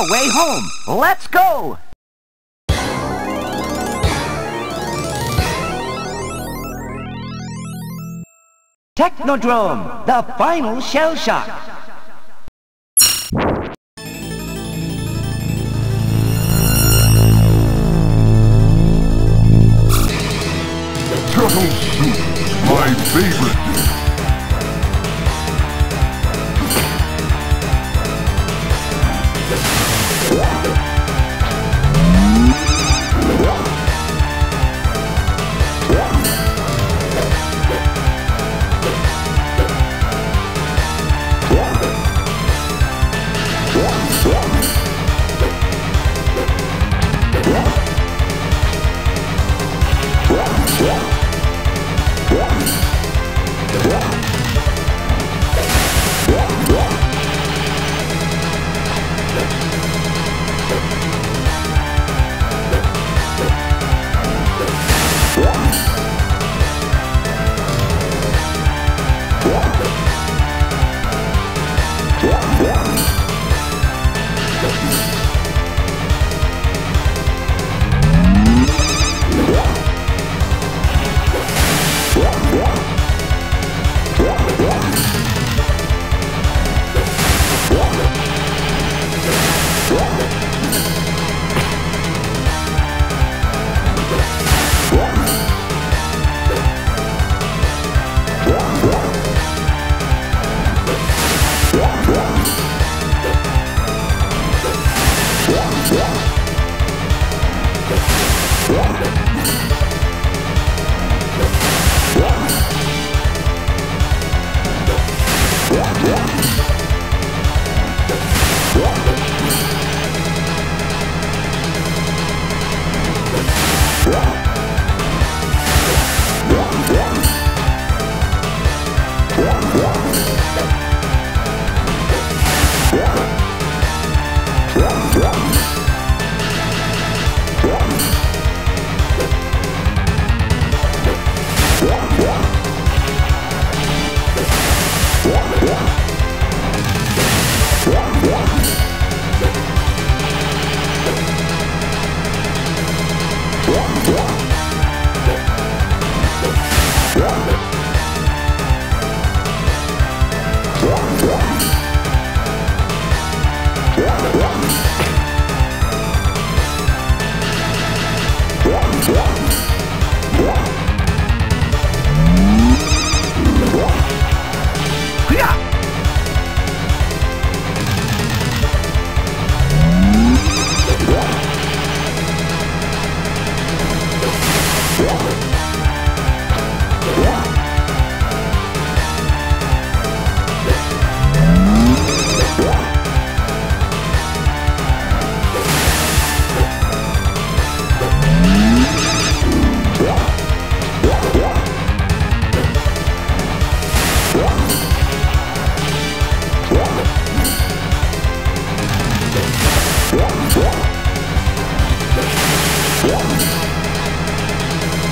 Our way home. Let's go! Technodrome, the final shell shock. Turtle soup, my favorite dish. Yeah.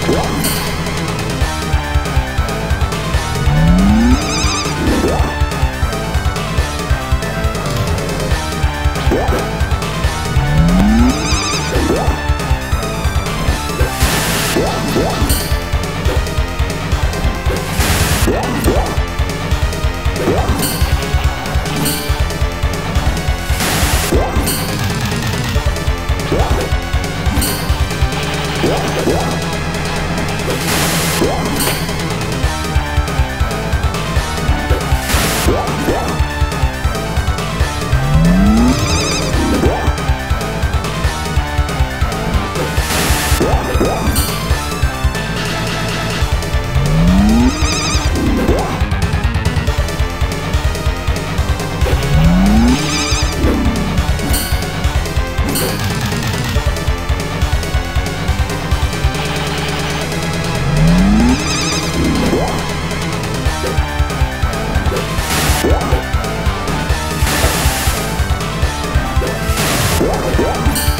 What? Yeah.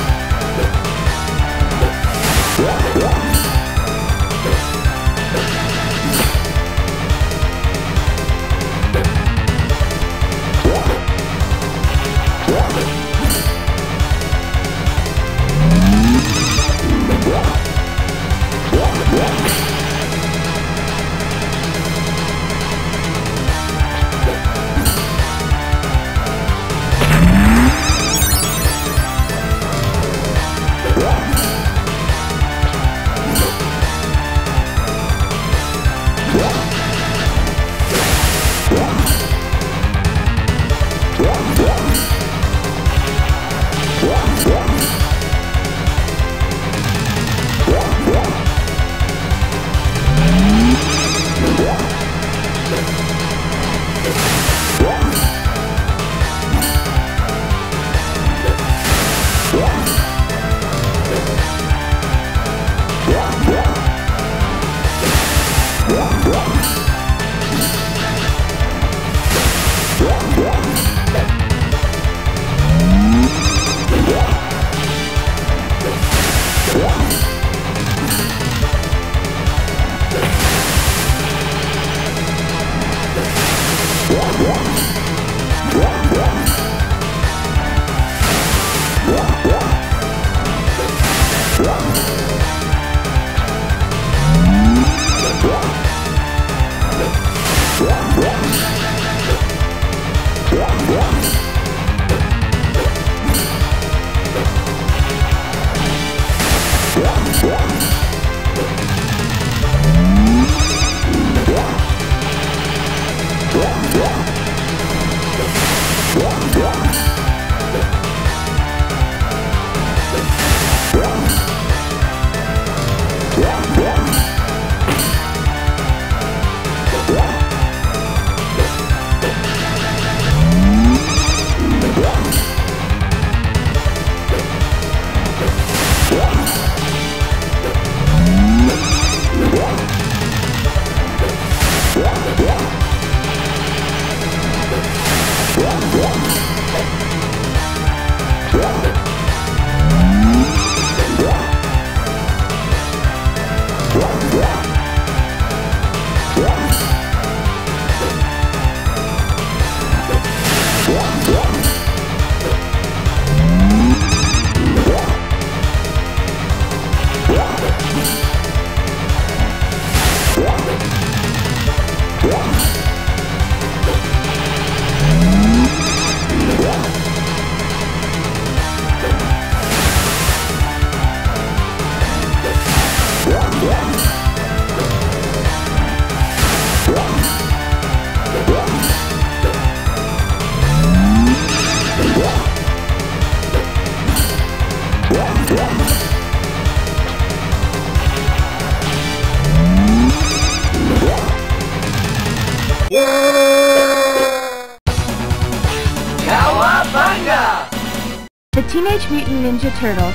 Mutant Ninja Turtles,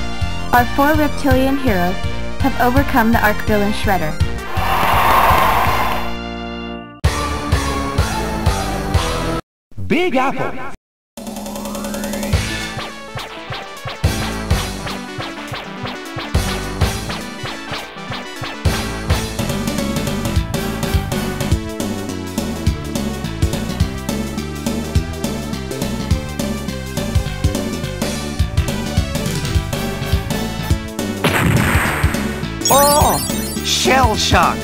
our four reptilian heroes, have overcome the Arc villain Shredder. Big Apple. Shock.